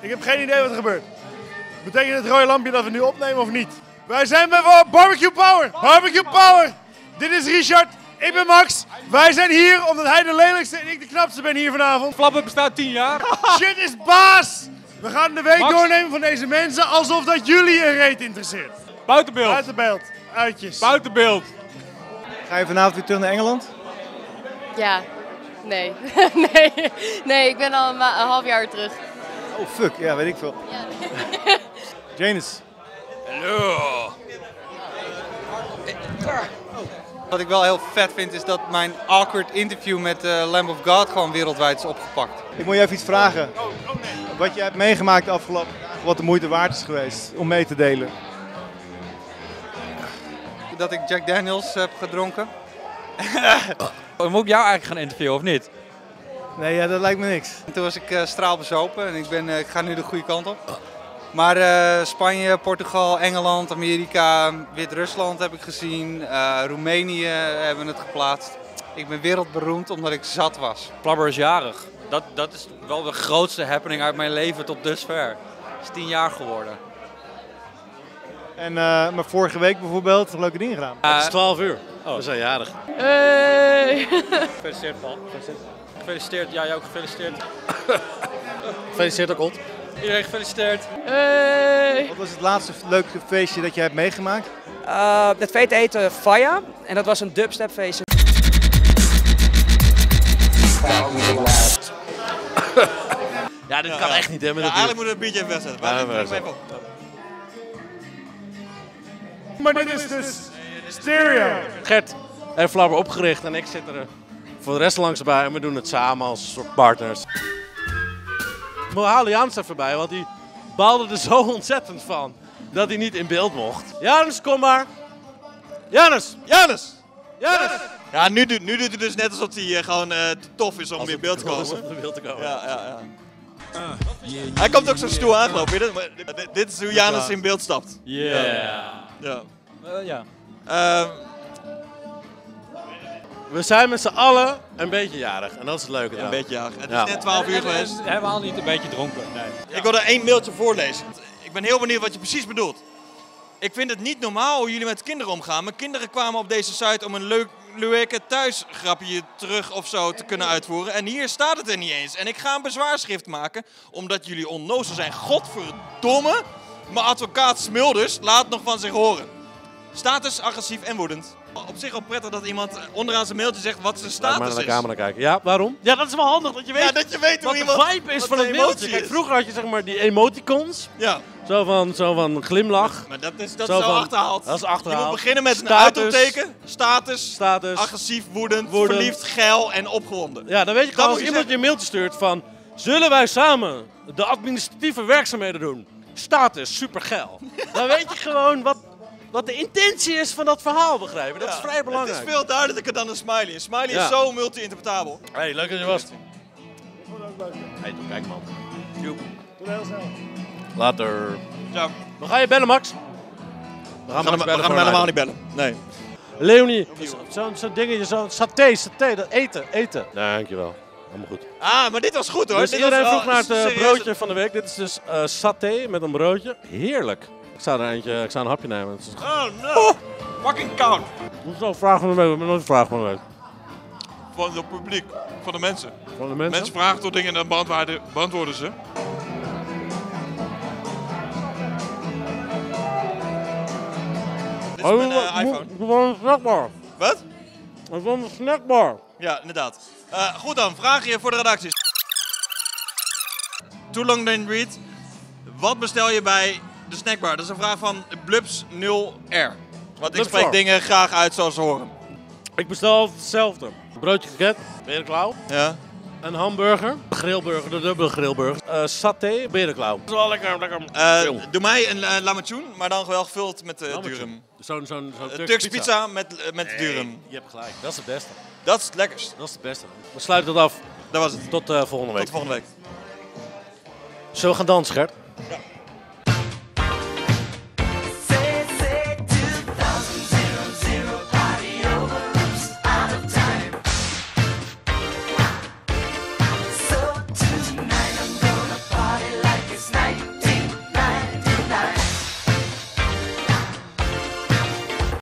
Ik heb geen idee wat er gebeurt. Betekent het rode lampje dat we nu opnemen of niet? Wij zijn bij voor Barbecue Power. Barbecue Power. Dit is Richard. Ik ben Max. Wij zijn hier omdat hij de lelijkste en ik de knapste ben hier vanavond. Flabber bestaat 10 jaar. Shit is baas. We gaan de week Max. doornemen van deze mensen alsof dat jullie een reet interesseert. Buitenbeeld. Uit de beeld. Uitjes. Buitenbeeld. Ga je vanavond weer terug naar Engeland? Ja, nee. nee. Nee, ik ben al een, half jaar terug. Oh fuck, ja weet ik veel. Janus. Wat ik wel heel vet vind is dat mijn awkward interview met eh, Lamb of God gewoon wereldwijd is opgepakt. Ik moet je even iets vragen. Wat je hebt meegemaakt de afgelopen dagen, wat de moeite waard is geweest om mee te delen. Dat ik Jack Daniels heb gedronken. Moet ik jou eigenlijk gaan interviewen of niet? Nee, ja, dat lijkt me niks. En toen was ik eh straalbezopen en ik, ben, eh, ik ga nu de goede kant op. Maar eh, Spanje, Portugal, Engeland, Amerika, Wit-Rusland heb ik gezien. Eh, Roemenië hebben het geplaatst. Ik ben wereldberoemd omdat ik zat was. Flabber is jarig. Dat, dat is wel de grootste happening uit mijn leven tot dusver. Het is 10 jaar geworden. En, eh, maar vorige week bijvoorbeeld, leuke dingen gedaan. Het is 12 uur. We zijn jarig. Hey. Gefeliciteerd Paul. Gefeliciteerd. Ja, jij ook gefeliciteerd. Gefeliciteerd ook, Ot. Iedereen gefeliciteerd. Hey. Wat was het laatste leuke feestje dat je hebt meegemaakt? Uh, het feest heette Faya en dat was een dubstep feestje. Ja, dit kan echt niet, hè? Met Ja, eigenlijk moeten we een biertje even. Ja, Maar zetten. even. Maar dit is dus stereo. Gert heeft Flabber opgericht en ik zit er voor de rest langs bij en we doen het samen als soort partners. We halen Jans even bij, want die baalde er zo ontzettend van dat hij niet in beeld mocht. Janus, kom maar. Janus, Janus! Janus. Ja, nu, doet- nu doet hij dus net alsof hij eh, gewoon eh, te tof is om in beeld te komen. Om in beeld te komen. Ja, ja, ja. Hij komt ook zo stoer aangelopen. weet je dat? Maar dit- Dit is hoe Janus in beeld stapt. Yeah. Ja. ja. We zijn met z'n allen een beetje jarig en dat is het leuke een beetje ja. Het is net 12 uur geweest. Hebben we al niet een beetje dronken? Nee. Ik wil er één mailtje voorlezen. Ik ben heel benieuwd wat je precies bedoelt. Ik vind het niet normaal hoe jullie met kinderen omgaan. Mijn kinderen kwamen op deze site om een leuk leuke thuisgrapje terug of zo te kunnen uitvoeren. En hier staat het er niet eens. En ik ga een bezwaarschrift maken omdat jullie onnozel zijn. Godverdomme! Mijn advocaat Smulders laat nog van zich horen. Status agressief en woedend. Op zich wel prettig dat iemand onderaan zijn mailtje zegt wat zijn Laat maar status naar de is. camera kijken. Ja, waarom? Ja, dat is wel handig dat je weet Ja, dat je weet wat hoe de iemand... vibe is van het mailtje. emotie Kijk, is. vroeger had je zeg maar die emoticons. Ja, Zo van, zo van glimlach. maar dat is, dat Zo is al van- achterhaald. dat is Je achterhaald. moet beginnen met een Status. uitroepteken, status, Status. agressief, woedend, Woedend. verliefd, geil en opgewonden. Ja, dan weet je gewoon als je iemand je een mailtje stuurt van... Zullen wij samen de administratieve werkzaamheden doen? Status, super geil. dan weet je gewoon wat, wat de intentie is van dat verhaal, begrijpen. Dat is vrij belangrijk. Het is veel duidelijker dan een smiley. Een smiley Ja. is zo multi-interpretabel. Hey, leuk dat je was. Hey, doe, kijk man. Joep. Later. Ja, We gaan je bellen, Max. We gaan we gaan, hem- we gaan hem helemaal niet bellen. Nee. Leonie, zo'n zo dingetje, zo'n saté, saté, dat eten, eten. Dankjewel. Helemaal goed. Ah, maar dit was goed hoor. Dus Dit iedereen was, vroeg oh, naar het eh, serieus. broodje van de week. Dit is dus eh, saté met een broodje. Heerlijk. Ik zou er eentje, ik zou een hapje nemen. Oh no. Fucking koud. Hoe is nou vraag van de week? We hebben nooit een vraag van de week. Van het publiek, van de mensen. Van de mensen? Mensen vragen toch dingen en dan beantwoorden, beantwoorden ze. Dit is mijn eh, iPhone. Gewoon een snackbar. Wat? Gewoon een snackbar. Ja, inderdaad. Eh, goed dan, vraagje voor de redacties. Too long didn't read. Wat bestel je bij de snackbar? Dat is een vraag van Blubs 0R. Want ik spreek dingen graag uit zoals ze horen. Ik bestel altijd hetzelfde. Broodje kroket, berenklauw. Ja. Een hamburger, grillburger, de dubbele grillburger. Eh saté, berenklauw. Dat is wel lekker, lekker. Eh, doe mij een uh, maar dan wel gevuld met uh, durum. Zo'n zo'n zo'n Turkse Turkse pizza, met, met durum. Je hebt gelijk, dat is het beste. Dat is het lekkerst. Dat is het beste. We sluiten het af. Dat was het. Tot volgende week. Tot volgende week. Zullen we gaan dansen, Gert?